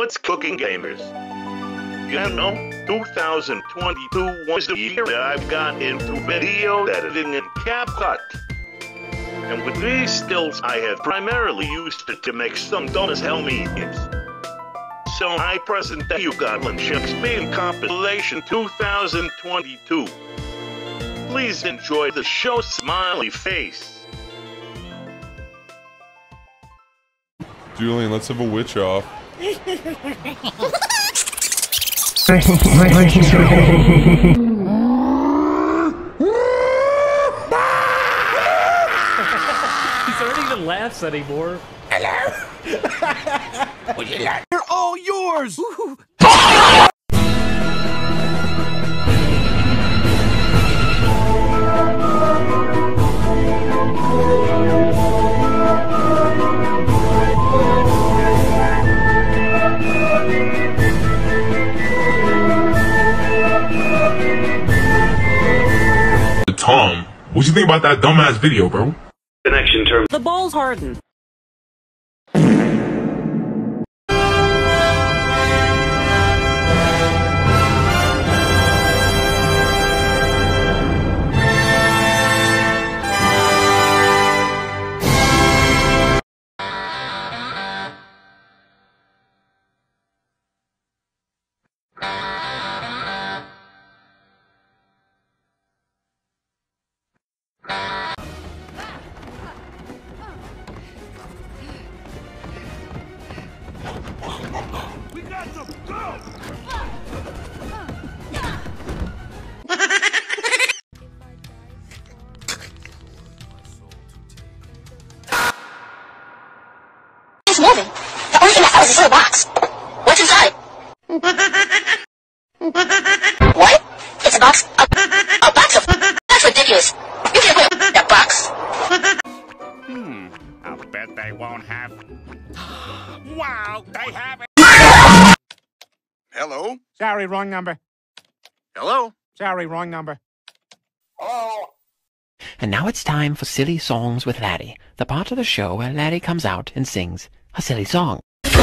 What's cooking, gamers? You know, 2022 was the year that I've got into video editing in CapCut. And with these stills, I have primarily used it to make some dumb as hell memes. So I present you GoblinShacks Meme Compilation 2022. Please enjoy the show smiley face. Julian, let's have a witch off. He don't even laughs anymore. Hello. They're all yours! Tom, what you think about that dumbass video, bro? Connection term. The ball's hardened. It's only thing that fell is this little box. What's inside? what? It's a box. A, a box of. That's ridiculous. You can't put a, a box. Hmm, I'll bet they won't have. wow, they have it! Hello? Sorry, wrong number. Hello? Sorry, wrong number. And now it's time for Silly Songs with Larry, the part of the show where Larry comes out and sings a silly song.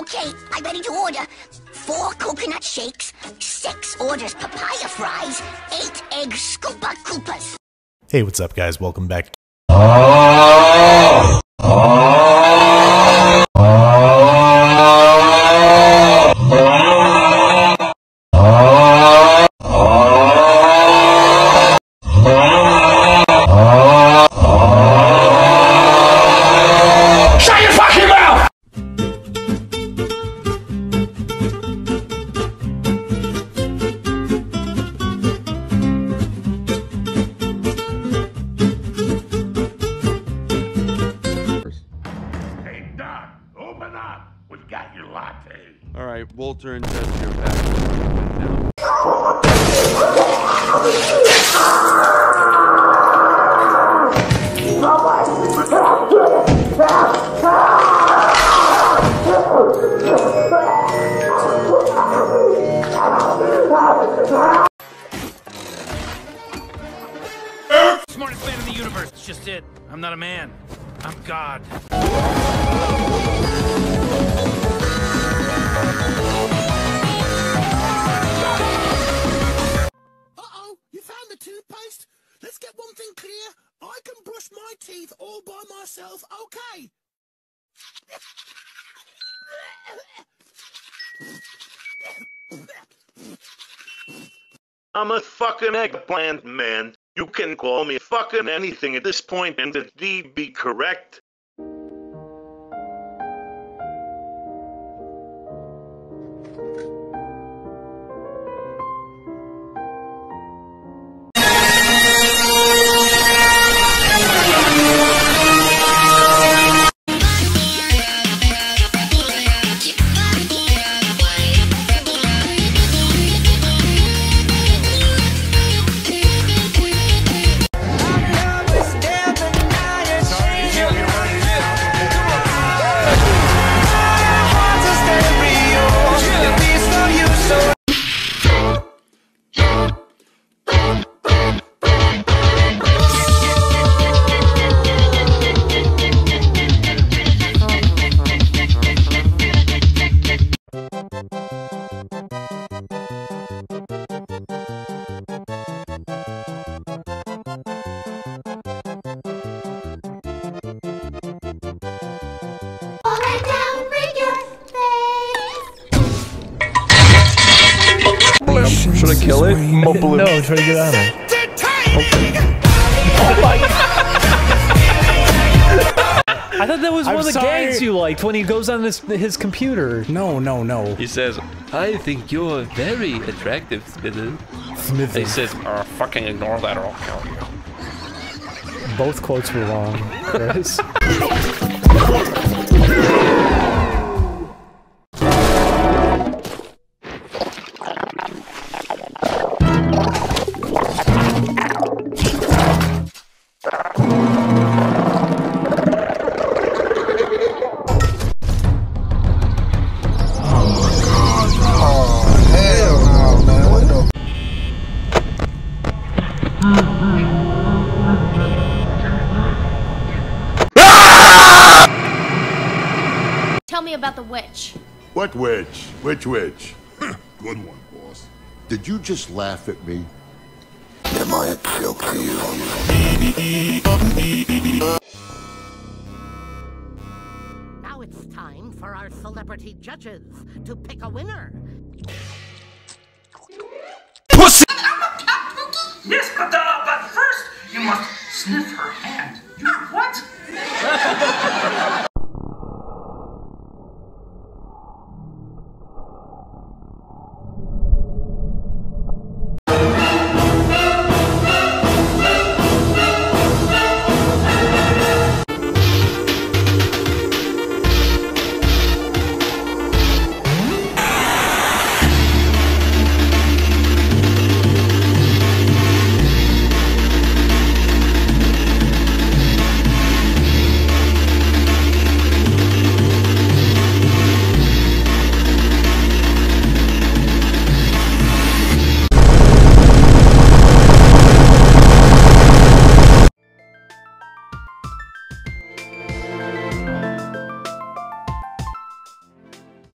Okay, I'm ready to order. Four coconut shakes, six orders papaya fries, eight egg scoopa koopas. Hey, what's up, guys? Welcome back. Hey, Walter and Chester are back. Now. Smartest man in the universe. It's just it. I'm not a man. I'm God. Uh-oh, you found the toothpaste? Let's get one thing clear. I can brush my teeth all by myself, okay? I'm a fucking eggplant man. You can call me fucking anything at this point and indeed be correct. To kill it? Oh, no, I'm trying to get out of it. Oh my! I thought that was I'm one of the sorry. gags you liked when he goes on his his computer. No, no, no. He says, I think you're very attractive, Smithers. Smithy. He says, oh, fucking ignore that or I'll kill you. Both quotes were wrong, Chris. What witch? Which witch? Good one, boss. Did you just laugh at me? Am I a joke to you? Now it's time for our celebrity judges to pick a winner. Pussy! Yes, but, uh, but first, you must sniff her hand. You what?